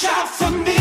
Shout out for me.